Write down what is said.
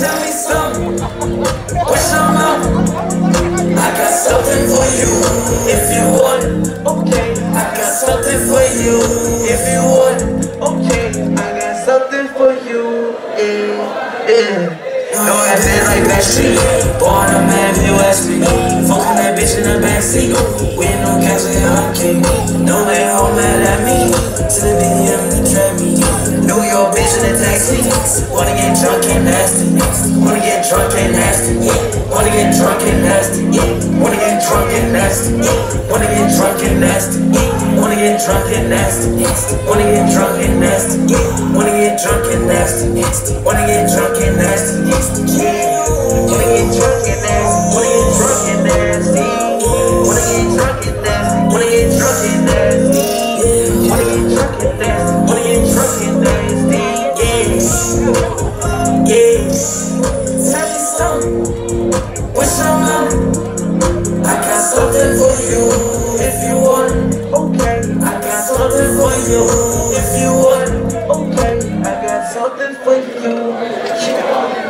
Tell me something. I got something for you if you want. Okay, I got something for you if you want. Okay, I got something for you. Yeah, yeah. No, I feel like Backstreet. Born a man, you. Fucking that bitch in the backseat. We ain't no cash in her king. No man home mad at me. To the Wanna get drunk and nasty. Wanna get drunk and nasty. Wanna get drunk and nasty. Wanna get drunk and nasty. Wanna get drunk and nasty. Wanna get drunk and nasty. Wanna get drunk and nasty. Wanna get drunk and nasty. Wanna get drunk and nasty. Tell me something. What's your? I got something for you if you want. Okay. I got something for you if you want. Okay. I got something for you. Yeah.